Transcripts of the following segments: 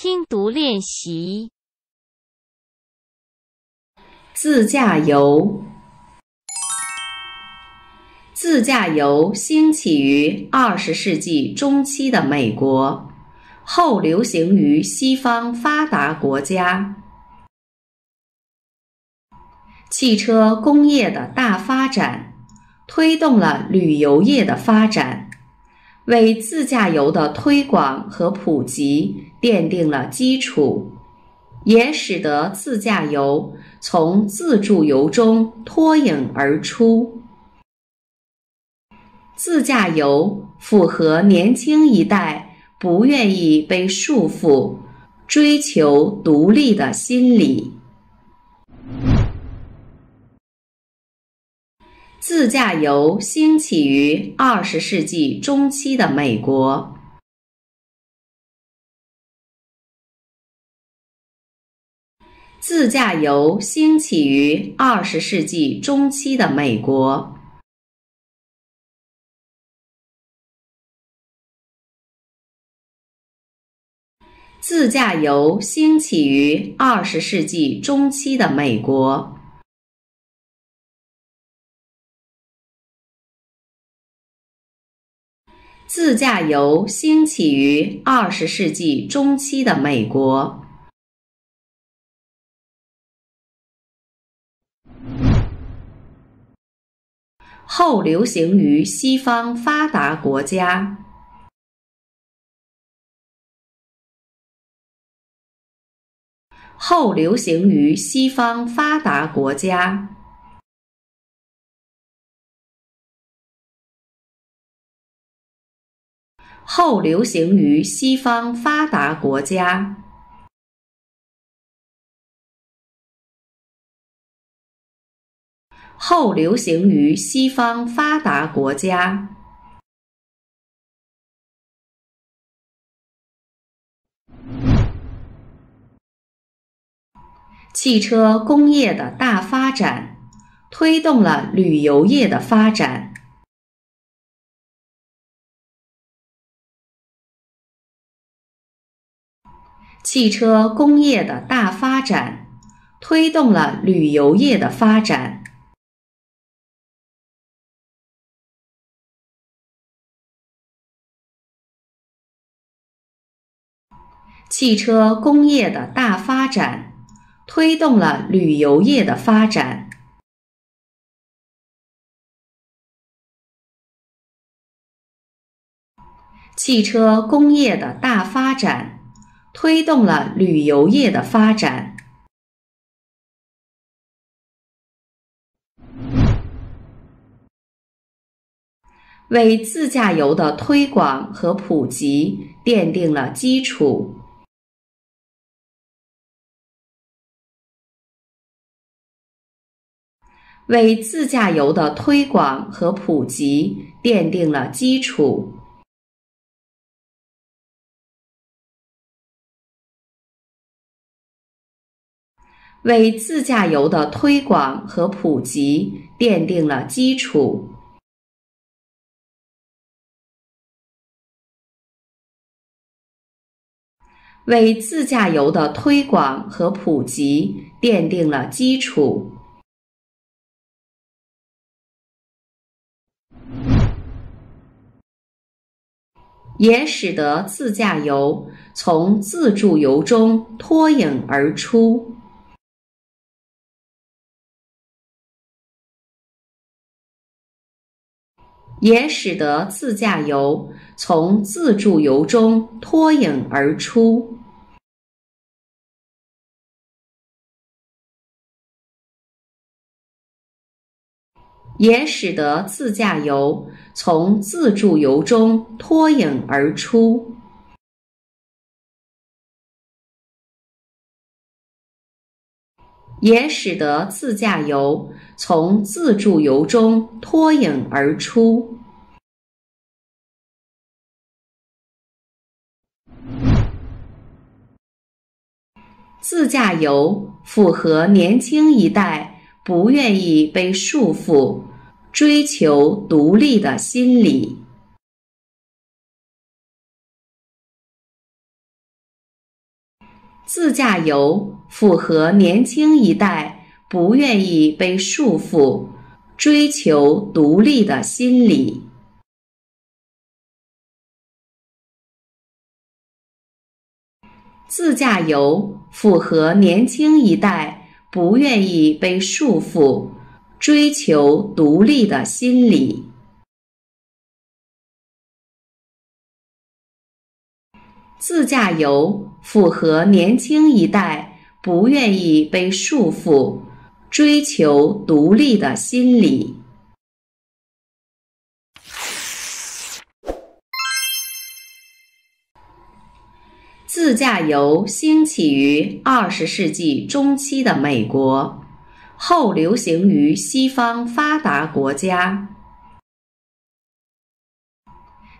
听读练习。自驾游。自驾游兴起于二十世纪中期的美国，后流行于西方发达国家。汽车工业的大发展，推动了旅游业的发展，为自驾游的推广和普及奠定了基础，也使得自驾游从自助游中脱颖而出。自驾游符合年轻一代不愿意被束缚、追求独立的心理。自驾游兴起于二十世纪中期的美国。自驾游兴起于二十世纪中期的美国。自驾游兴起于二十世纪中期的美国。自驾游兴起于二十世纪中期的美国。后流行于西方发达国家。后流行于西方发达国家。后流行于西方发达国家。后流行于西方发达国家。汽车工业的大发展，推动了旅游业的发展。汽车工业的大发展，推动了旅游业的发展。汽车工业的大发展。推动了旅游业的发展，汽车工业的大发展推动了旅游业的发展，为自驾游的推广和普及奠定了基础。为自驾游的推广和普及奠定了基础。为自驾游的推广和普及奠定了基础。为自驾游的推广和普及奠定了基础。也使得自驾游从自助游中脱颖而出，也使得自驾游从自助游中脱颖而出。也使得自驾游从自助游中脱颖而出，也使得自驾游从自助游中脱颖而出，自驾游符合年轻一代。不愿意被束缚、追求独立的心理。自驾游符合年轻一代不愿意被束缚、追求独立的心理。自驾游符合年轻一代不愿意被束缚、追求独立的心理。自驾游符合年轻一代不愿意被束缚、追求独立的心理。自驾游兴起于二十世纪中期的美国，后流行于西方发达国家。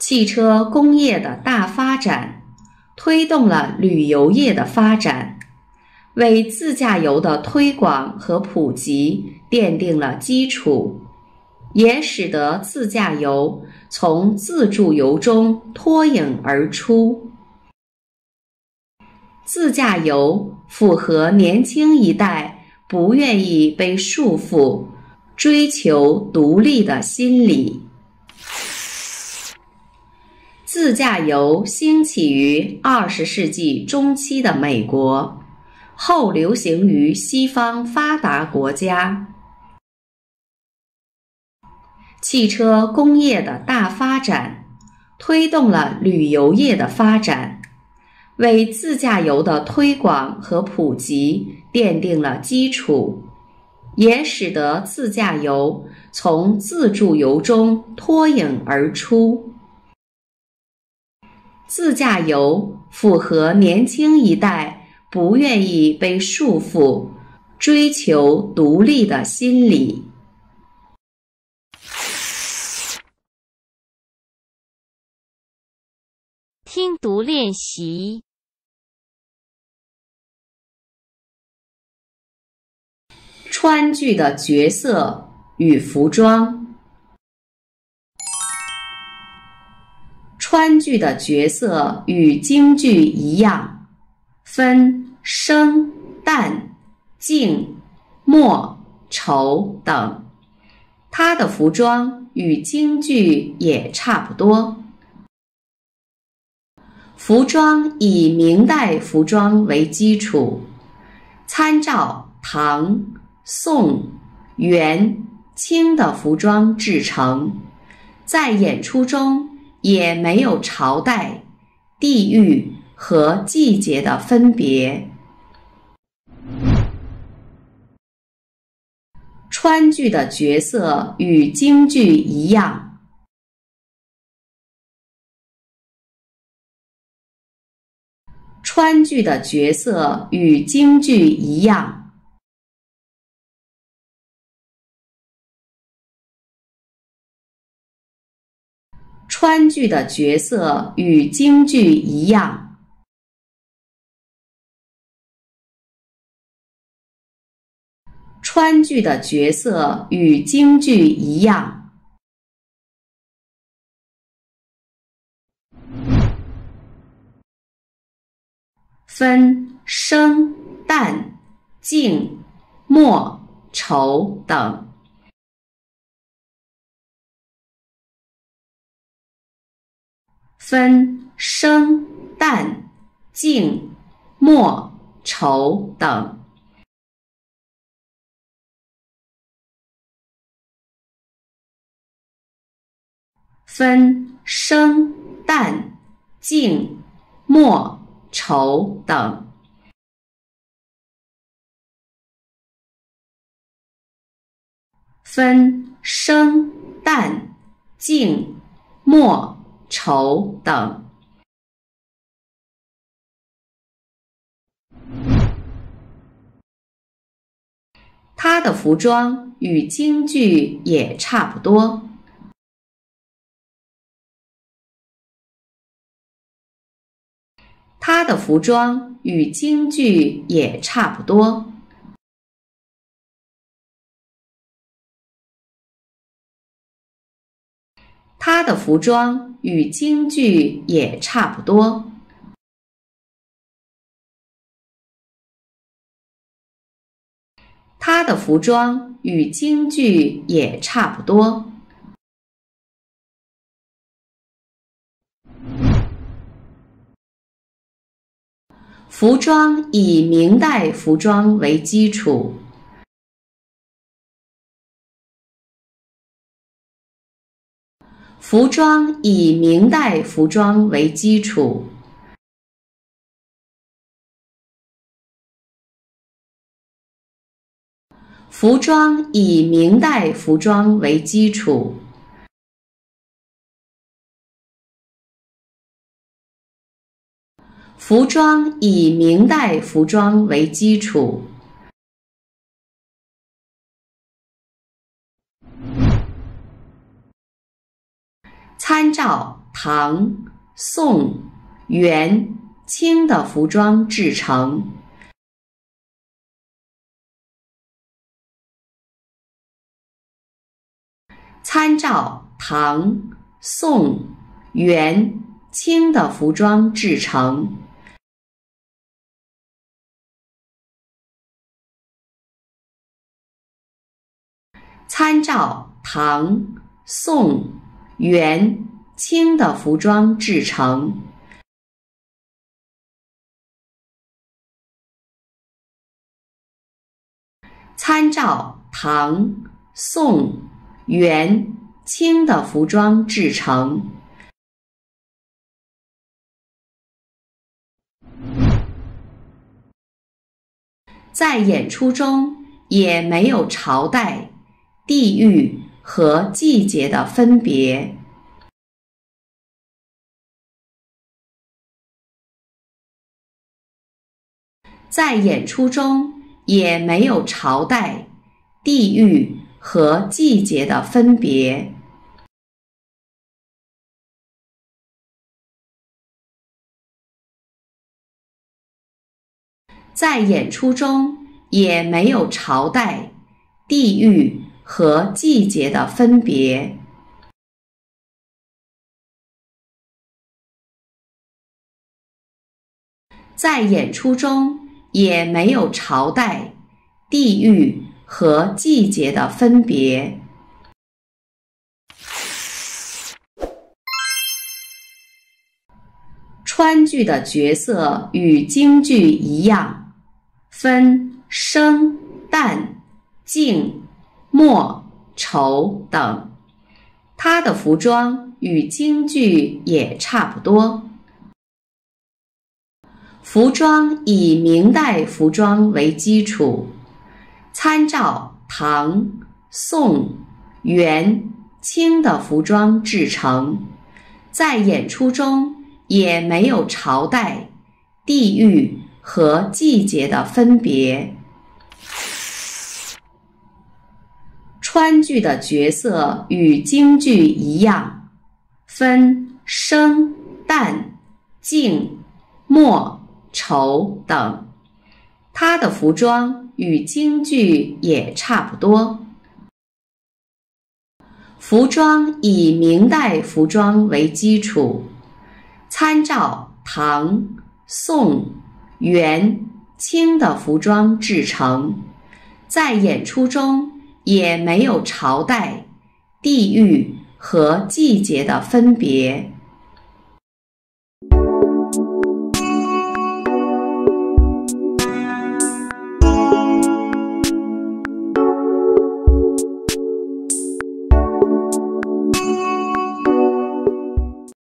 汽车工业的大发展。推动了旅游业的发展，为自驾游的推广和普及奠定了基础，也使得自驾游从自助游中脱颖而出。自驾游符合年轻一代不愿意被束缚、追求独立的心理。自驾游兴起于二十世纪中期的美国，后流行于西方发达国家。汽车工业的大发展，推动了旅游业的发展，为自驾游的推广和普及奠定了基础，也使得自驾游从自助游中脱颖而出。自驾游符合年轻一代不愿意被束缚、追求独立的心理。听读练习。川剧的角色与服装。川剧的角色与京剧一样，分生、旦、净、末、丑等。他的服装与京剧也差不多。服装以明代服装为基础，参照唐、宋、元、清的服装制成，在演出中。也没有朝代、地域和季节的分别。川剧的角色与京剧一样，川剧的角色与京剧一样。川剧的角色与京剧一样，川剧的角色与京剧一样，分生、旦、净、末、丑等。分生、旦、净、末、丑等。分生、旦、净、末、丑等。分生、旦、净、末。愁等，他的服装与京剧也差不多。他的服装与京剧也差不多。他的服装与京剧也差不多。他的服装与京剧也差不多。服装以明代服装为基础。服装以明代服装为基础。服装以明代服装为基础。服装以明代服装为基础。参照唐、宋、元、清的服装制成。参照唐、宋、元、清的服装制成。参照唐、宋。元、清的服装制成。参照唐、宋、元、清的服装制成。在演出中也没有朝代、地域。和季节的分别，在演出中也没有朝代、地域和季节的分别，在演出中也没有朝代、地域。和季节的分别，在演出中也没有朝代、地域和季节的分别。川剧的角色与京剧一样，分生、旦、净。墨、绸等，他的服装与京剧也差不多。服装以明代服装为基础，参照唐、宋、元、清的服装制成，在演出中也没有朝代、地域和季节的分别。川剧的角色与京剧一样，分生、旦、净、末、丑等，他的服装与京剧也差不多。服装以明代服装为基础，参照唐、宋、元、清的服装制成，在演出中。也没有朝代、地域和季节的分别。